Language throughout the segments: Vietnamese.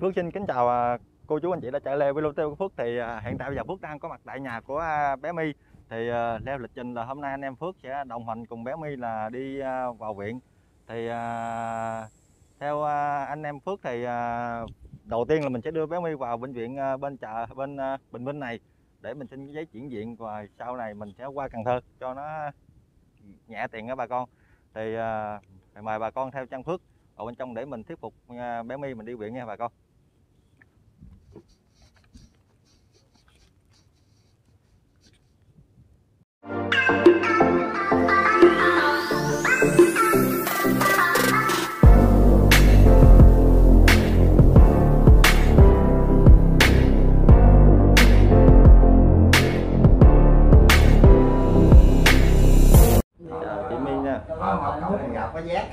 Phước xin kính chào à, cô chú anh chị đã trở leo với Lô Tiêu Phước. Thì à, hiện tại bây giờ Phước đang có mặt tại nhà của à, bé My. Thì theo lịch trình là hôm nay anh em Phước sẽ đồng hành cùng bé My là đi vào viện. Thì theo anh em Phước thì đầu tiên là mình sẽ đưa bé My vào bệnh viện bên chợ, bên Bình Minh này để mình xin giấy chuyển viện. Và sau này mình sẽ qua Cần Thơ cho nó nhẹ tiền đó bà con. Thì mời bà con theo chân Phước vào bên trong để mình thuyết phục à, bé My mình đi viện nha bà con. Chào chị My nha. Ờ, gặp có giác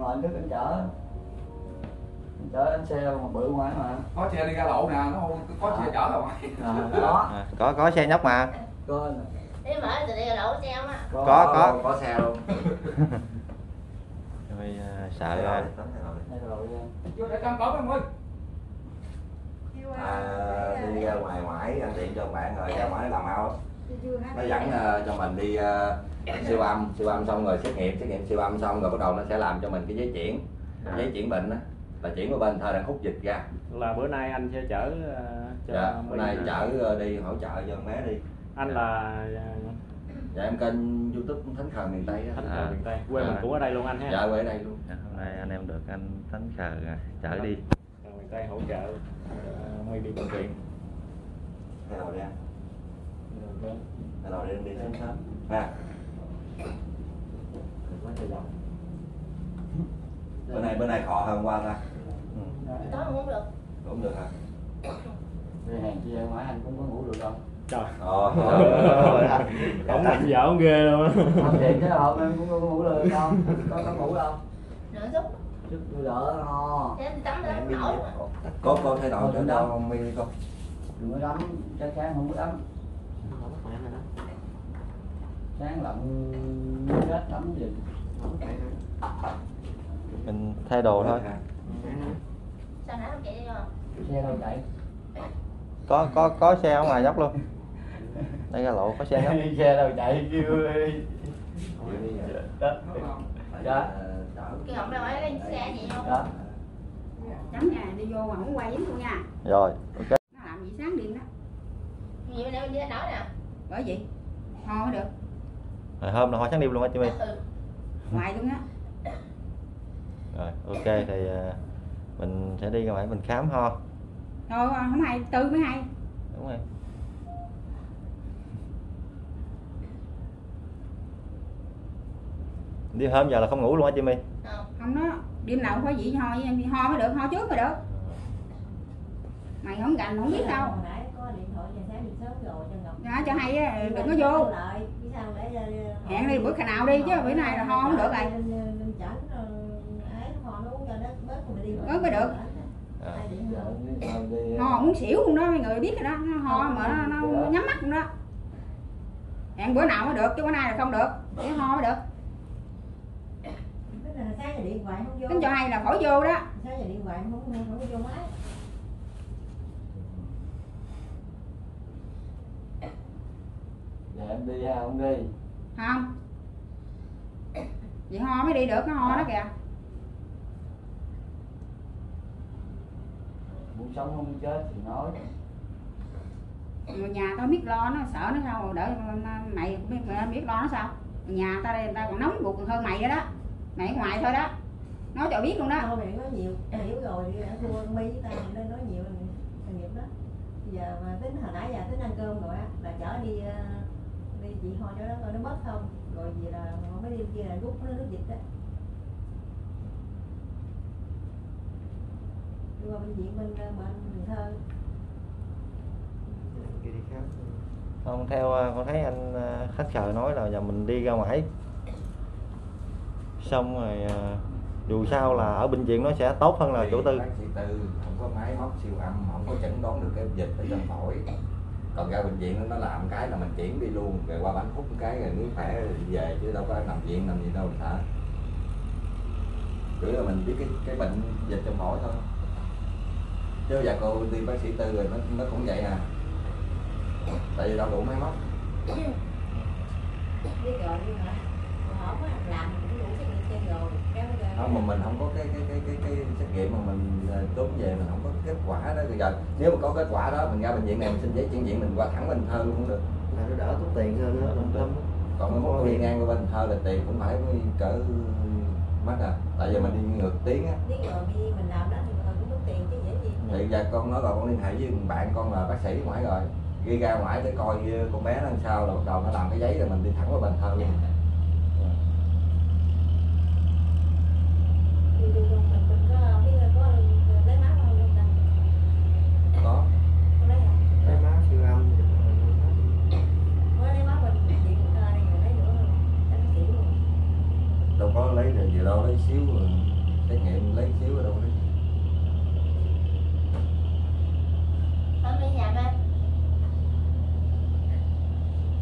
rồi anh Đức anh chở. Anh chở anh xe mà bự ngoài mà. Có xe đi ra lộ nè nó không có xe chở đâu. Mà à, đó à, có có xe nhóc mà. Có. Thế mở từ đây đổ xe không á? Có, có. có. Xe luôn. À, sợ Rồi, à, thế rồi. đây rồi vô để cân cỡ em ơi à, đi ra ngoài ngoại anh tiện cho bạn rồi ra ngoài làm mau nó dẫn ờ, cho mình đi ờ, siêu âm siêu âm xong rồi xét nghiệm xét nghiệm siêu âm xong rồi bắt đầu nó sẽ làm cho mình cái giấy chuyển giấy chuyển bệnh á là chuyển qua bên thờ đang hút dịch ra. Là bữa nay anh sẽ chở ờ, cho dạ bữa mình, nay ờ, chở ờ, đi hỗ trợ cho bé đi. Anh là dạ em kênh youtube thánh khờ miền tây á. Thánh À. thờ miền tây. Quê mình À. cũng ở đây luôn anh ha. Dạ quê ở đây luôn. Dạ, hôm nay anh em được anh Thánh Khờ à, chở đi. Miền tây hỗ trợ uh, mới đi bệnh viện. Đầu đi anh đầu đi em đi sớm sớm. Ha bữa nay bữa nay khọ hơn qua ta. Ừ. Tối không uống được. cũng được hả? Đi hàng chi ra ngoài anh cũng có ngủ được đâu trời. Ông mạnh vợ ông ghê luôn không thiệt chứ hôm em cũng có ngủ được đâu có có ngủ đâu Nửa chút. chút tôi đỡ ho đi tắm lên nổi có có thay đổi cho cho mi không đừng có đấm chắc sáng không có đấm. Sáng lặn nước hết đấm gì mình thay đồ thôi. Sao nãy không chạy đi rồi? xe đâu chạy? Có có có xe ở ngoài dốc luôn. Đây ra lộ có xe nhóc xe đâu chạy kêu đó. Dạ. Cái hổng đâu ấy lên xe gì không? đó chấm nhà đi vô mà không quay dính luôn nha. Rồi ok. Nó làm gì sáng đêm đó. Nhiều bên đây mình nói nè. bởi vậy ho mới được. Rồi hôm nào hoa sáng đêm luôn á chị My Ừ. ngoài luôn á rồi ok thì à, mình sẽ đi ra ngoài mình khám ho. Thôi không hay tư mới hay. Đúng rồi. Đi hôm giờ là không ngủ luôn á chị My Không. không nó đêm nào cũng phải vậy ho với em ho mới được ho trước mới được. Mày không gành không biết đâu. Hồi nãy có điện thoại giờ sáng đi sớm rồi cho Ngọc. đó, cho hay á, đừng có vô. Lại, biết sao để ờ, hẹn đi bữa nào đi chứ bữa nay là ho không được rồi Bớt mới được. À. Ho muốn xỉu luôn đó mấy người biết rồi đó. Nó ho mà nó, nó nhắm mắt luôn đó. Hẹn bữa nào mới được chứ bữa nay là không được. Để ho mới được. Tính cho hay là khỏi vô đó. Sáng giờ điện thoại không không không có vô máy. giờ em đi ha không đi. Không. Vậy ho mới đi được nó ho đó kìa sống không chết thì nói. Nhà tao biết lo nó sợ nó sao đỡ mày biết mày biết lo nó sao? Nhà ta đây người ta còn nóng ruột hơn mày vậy đó. Mày ngoài thôi đó. Nói cho biết luôn đó. Thôi mày nói nhiều, hiểu rồi, đã thua mi với tao nên nói nhiều là là nghiệp đó. Bây giờ mà tính hồi nãy giờ tính ăn cơm rồi á, là chở đi ờ, đi chị ho cho nó coi nó bớt không, rồi gì là mới đi kia là rút nó nước dịch đó. Đi qua bệnh viện bên ờ, bên Cần Thơ. không theo à, con thấy anh à, khách khờ nói là giờ mình đi ra ngoài. Xong rồi dù sao là ở bệnh viện nó sẽ tốt hơn là chủ tư. bác sĩ tư không có máy móc siêu âm không có chẩn đoán được cái dịch ở trong phổi. Còn ra bệnh viện nó làm cái là mình chuyển đi luôn rồi qua bánh hút cái rồi nếu khỏe về chứ đâu có nằm viện nằm gì đâu mà sợ chủ yếu là mình biết cái cái bệnh dịch trong phổi thôi chứ giờ cô đi bác sĩ tư rồi nó nó cũng vậy à. Tại vì đâu đủ máy móc. Đi đi không mà mình không có cái cái cái cái, cái xét nghiệm mà mình ờ, trốn về mình không có kết quả đó. Bây giờ nếu mà có kết quả đó mình ra bệnh viện này mình xin giấy chuyển viện mình qua thẳng Cần Thơ luôn cũng được. Là nó đỡ tốn tiền hơn đó trung tâm còn mới muốn đi ngang qua Cần Thơ là tiền cũng phải cỡ mắc à. Tại vì mình đi ngược tiếng á. Biết rồi đi mình làm đó thì mình cũng tốn tiền chứ dễ gì thì giờ con nói rồi con liên hệ với bạn con là bác sĩ ngoài rồi. Ghi ra ngoài để coi con bé nó làm sao là bắt đầu nó làm cái giấy rồi mình đi thẳng qua Cần Thơ luôn đi đi luôn mình mình có biết là có lấy máu không không ta có có lấy hả cái máu siêu âm mới lấy máu mình chị cũng ra đây rồi lấy nữa không cho nó kỹ luôn đâu có lấy rồi gì đâu lấy xíu rồi xét nghiệm lấy xíu rồi đâu lấy Không đi nhà ba.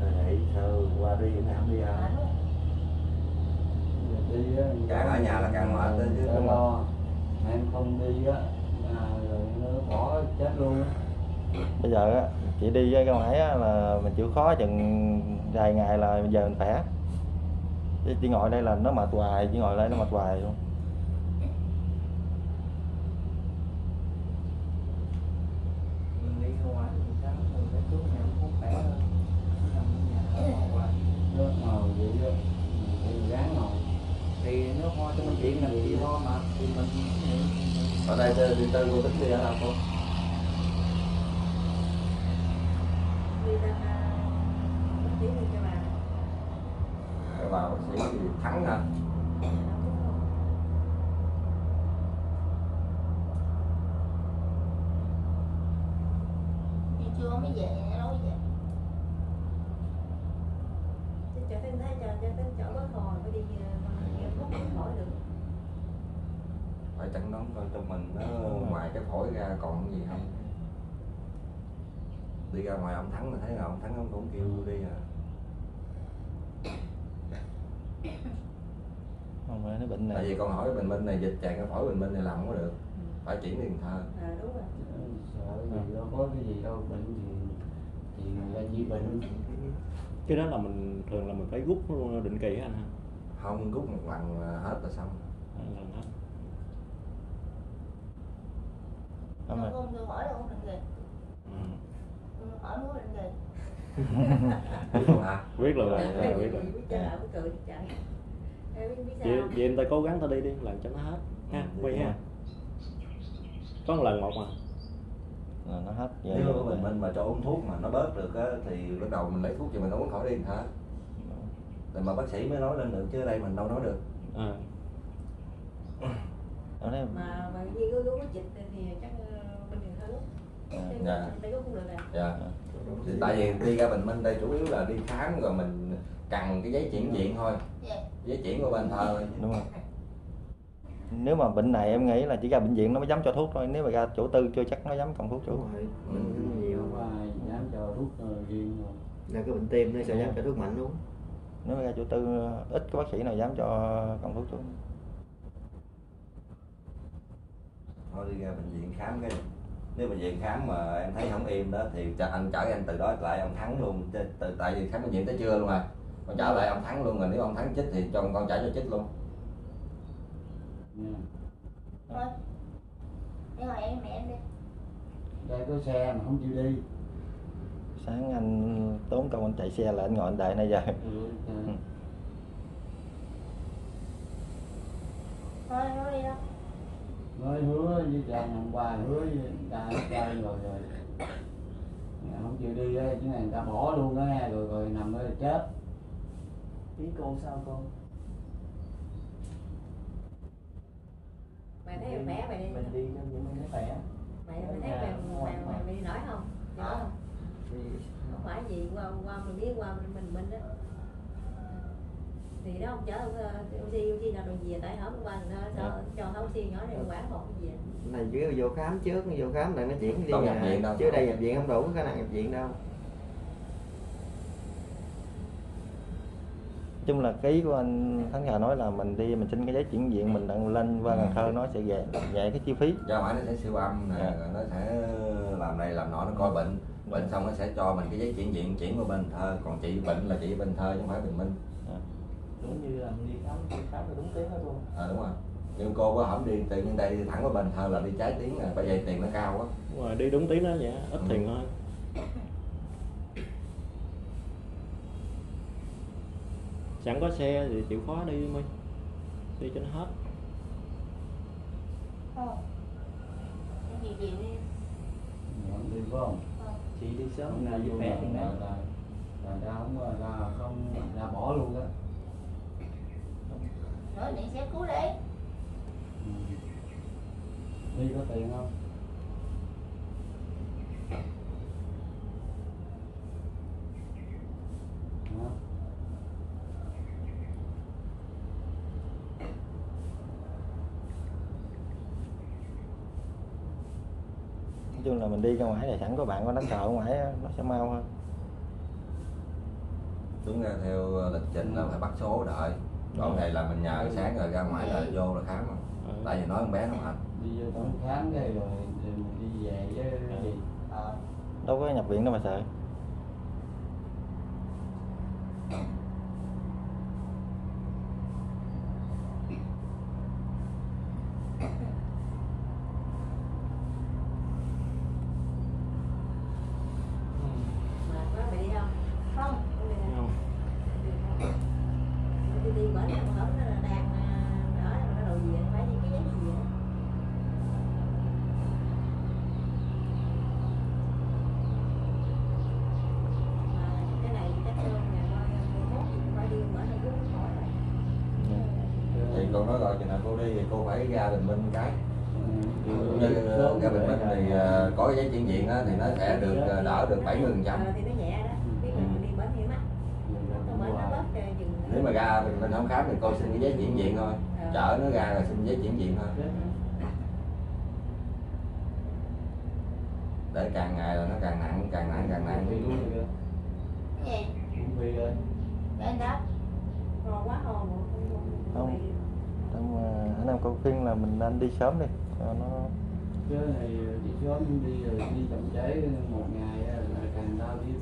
rồi vậy sao qua đi Việt Nam đi à Mệt quá. đi á Nhà là càng mệt đó chứ, đúng lo em không đi á à, rồi nó bỏ chết luôn á. Bây giờ á chị đi với cái ngoại á là mình chịu khó chừng vài ngày là bây giờ mình khỏe. Chứ chị ngồi đây là nó mệt hoài chị ngồi đây nó mệt hoài luôn. Mình đi không phải thì sao mình phải xuống nhà cũng khỏe hơn. Nằm ở thì nước hoa cho mình chuyện làm gì lo mà thì mình ở đây tư đi tư cô tính đi ở đâu cô đi ra bác sĩ thắng hả Chị chưa mới về nhà nói về. chứ cho tên thấy cho cho tên chỗ bớt hồi mới đi nghe thuốc mới khỏi được phải chẩn đoán coi trong mình nó ngoài cái phổi ra còn gì không? Đi ra ngoài ông thắng là thấy là ông thắng ông cũng kêu đi à. Không phải nó bệnh tại vì này con hỏi bình minh này dịch tràn cái phổi bình minh này làm không có được. Phải chuyển đi Cần Thơ à đúng rồi. Sợ gì đâu có cái gì đâu bệnh gì thì người ta di bệnh. Cái đó là mình thường là mình phải rút luôn định kỳ anh ha? Không rút một lần là hết là xong. Lần hết không tôi hỏi là không định kỳ. ừ. Tôi hỏi muốn định kỳ. biết không hả? Biết luôn rồi Biết rồi. Vậy, vậy người ta cố gắng ta đi đi làm cho nó hết ha Ừ, quay đúng ha. có một lần một mà. Là nó hết giờ nếu mà bình minh mà cho uống thuốc mà nó bớt được á thì bắt đầu mình lấy thuốc cho mình uống khỏi đi Thơ rồi mà bác sĩ mới nói lên được chứ ở đây mình đâu nói được. À, ở đây mà mà như có dịch thì chắc ờ, bên Cần Thơ dạ. à dạ. thì tại vì đi ra bình minh đây chủ yếu là đi khám rồi mình cần cái giấy chuyển viện thôi. Dạ. giấy chuyển của bên thờ. Thôi đúng không nếu mà bệnh này em nghĩ là chỉ ra bệnh viện nó mới dám cho thuốc thôi nếu mà ra chỗ tư chưa chắc nó dám cầm thuốc rồi. Nhiều quá dám cho thuốc ờ, riêng rồi. Là cái bệnh tim nó sẽ dám cho thuốc mạnh luôn nếu mà ra chỗ tư ít có bác sĩ nào dám cho cầm thuốc chủ thôi đi ra bệnh viện khám cái nếu bệnh viện khám mà em thấy không im đó thì cho anh chở anh từ đó lại ông thắng luôn từ tại vì khám bệnh viện tới trưa luôn rồi con chở lại ông thắng luôn rồi nếu ông thắng chích thì cho con chở cho chích luôn nha Thôi. Để hỏi em mẹ em đi. đây có xe mà không chịu đi sáng anh tốn công anh chạy xe là anh ngồi anh đợi nãy giờ ừ, Ừ. Thôi nó đi đâu. Nói hứa với cha hôm qua hứa với cha cha rồi rồi. Nhà không chịu đi á chứ này người ta bỏ luôn á rồi rồi nằm đó là chết. Ý cô sao cô? Mày thấy mày khỏe mày đi. Mình đi cho những mình thấy khỏe mày mày thấy mày mày mày, mày đi nổi không? Đi không? Thì không phải gì qua qua mình biết qua mình mình mình đó thì đó ông chở ông ờ, oxy oxy nào rồi về tại hổm qua ta cho cho thấu oxy nhỏ này quản một cái gì này chứ vô khám trước vô khám là nó chuyển đi Đâu nhập nhà viện đâu. chứ đây nhập viện không đủ khả năng nhập viện đâu. Ờ, ừ. chung là cái ý của anh Thắng Khà nói là mình đi mình xin cái giấy chuyển viện mình đặng lên qua Cần Thơ nó sẽ nhẹ nhẹ cái chi phí. Ra ngoài nó sẽ siêu âm nè Dạ. rồi nó sẽ làm này làm nọ nó coi bệnh. Bệnh xong nó sẽ cho mình cái giấy chuyển viện chuyển qua bên thơ. Còn chị bệnh là chị bên thơ chứ không phải bình minh đúng như là mình đi khám đi khám là đúng tiếng hết luôn. À, đúng rồi. Nhưng cô có hổng đi tự nhiên đây đi thẳng qua bên thơ là đi trái tiếng nè bởi vậy tiền nó cao quá. Đúng rồi đi đúng tiếng đó vậy ít Ừ. tiền thôi. Chẳng có xe thì chịu khó đi mi đi cho nó hết. Không. Cái gì gì đi. Đi phải không? Ờ. chị đi sớm là với mẹ thì mẹ. là là ra không là không là bỏ luôn đó Nói điện xe cứu đi. Đi có tiền không? Nói chung là mình đi ra ngoài là sẵn có bạn có đánh ở ngoài nó sẽ mau hơn. Đúng ra theo lịch trình là phải bắt số đợi còn này là mình nhờ sáng rồi ra ngoài là vô là khám rồi. Ờ. tại vì nói con bé nó mệt. Đi vô khám cái rồi đi về với gì à, đâu có nhập viện đâu mà sợ mà có bị không Không. không bị không đi đi bển này con hổng nó là đang à, ở nó đầu gì phải đi cái giấy gì vậy mà cái này chắc hơn ngày mai mai mốt thì phải đi bển này cũng khỏi rồi cô nói rồi chừng nào cô đi thì cô phải ra bình minh cái ừ, như ra bình minh thì ờ, có cái giấy chuyển viện á, thì nó sẽ được ờ, đỡ được 70 phần trăm Ờ, đó ờ, nếu mà ra bình minh không khám thì cô xin cái giấy chuyển viện thôi Ờ. chở nó ra là xin giấy chuyển viện thôi để càng ngày là nó càng nặng càng nặng càng nặng rồi Cái gì? anh đáp. Hò quá mà không à, anh em có khuyên là mình nên đi sớm đi cho nó chứ này đi sớm đi rồi đi chậm trễ một ngày á, là càng đau đi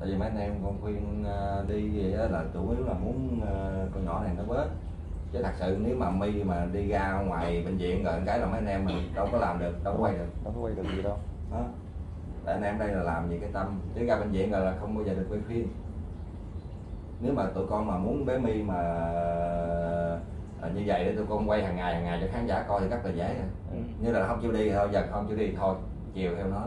tại vì mấy anh em con khuyên ờ, đi vậy đó là chủ yếu là muốn ờ, con nhỏ này nó bớt. Chứ thật sự nếu mà mi mà đi ra ngoài bệnh viện rồi cái là mấy anh em mình đâu có làm được đâu có quay được. Đâu có quay được gì đâu. Đó tại anh em đây là làm gì cái tâm. Chứ ra bệnh viện rồi là không bao giờ được quay phim. Nếu mà tụi con mà muốn bé mi mà ờ, như vậy để tụi con quay hàng ngày hàng ngày cho khán giả coi thì rất là dễ rồi. Ừ. như là không chịu đi thôi giờ không chịu đi thôi chiều theo nó.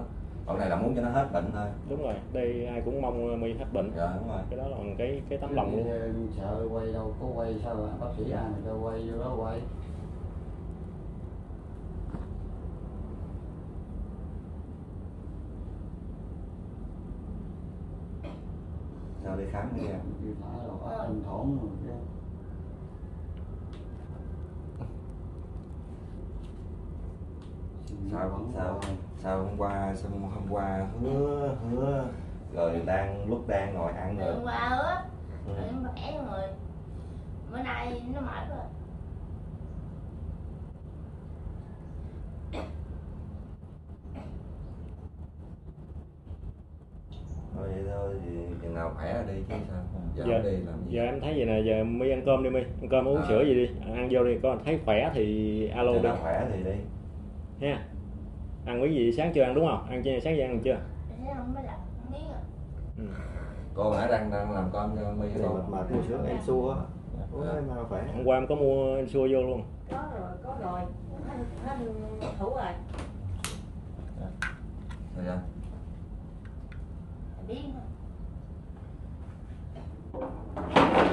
Còn này là muốn cho nó hết bệnh thôi. Đúng rồi đây ai cũng mong mi hết bệnh. Dạ đúng rồi. Cái đó là cái cái tấm lòng luôn. Sợ quay đâu có quay sao mà bác sĩ ai người ta quay vô đó quay sao đi khám đi em đi thả rồi ấp anh thổn rồi chứ sao sao sao hôm qua sao hôm qua hứa hứa rồi đang lúc đang ngồi ăn rồi Hôm qua ướp. Ừ. Rồi nó. Bữa nay nó mệt rồi. thôi vậy thôi thì chừng nào khỏe rồi đi chứ sao giờ Dạ. đi làm gì? Giờ em thấy vậy nè giờ mi ăn cơm đi mi ăn cơm uống À. sữa gì đi ăn vô đi có thấy khỏe thì alo chừng đi. khỏe thì đi. Ha ăn cái gì sáng chưa ăn đúng không? Ăn chưa sáng giờ ăn chưa? Rồi. ừ. cô hả đang đang làm con cho mi mệt mệt mua sữa em xua á. Dạ. mà khỏe. Hôm qua em có mua xua vô luôn. Có rồi có rồi. Thủ rồi. Rồi sao? Biết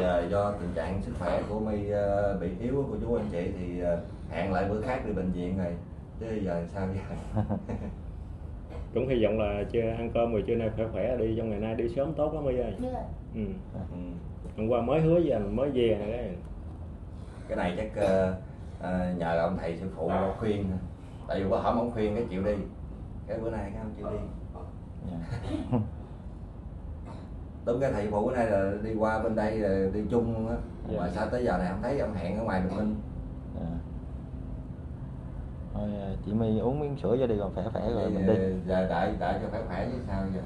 giờ do tình trạng sức khỏe của mi ờ, bị yếu của chú anh chị thì ờ, hẹn lại bữa khác đi bệnh viện rồi chứ giờ sao giờ? Cũng hy vọng là chưa ăn cơm rồi trưa nay khỏe khỏe đi trong ngày nay đi sớm tốt lắm bây giờ ừ. ừ. hôm qua mới hứa với anh mới về này cái. Cái này chắc ờ, ờ, nhờ ông thầy sư phụ khuyên tại vì có hổm ông khuyên cái chịu đi. Cái bữa nay cái ông chịu đi. Dạ. tấm cái thầy phụ này là đi qua bên đây đi chung á dạ. mà sao tới giờ này không thấy ông hẹn ở ngoài bình minh dạ. thôi à, chị mi uống miếng sữa cho đi còn khỏe khỏe rồi mình à, đi giờ tại tại cho khỏe khỏe chứ sao vậy?